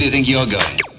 Do you think you're going?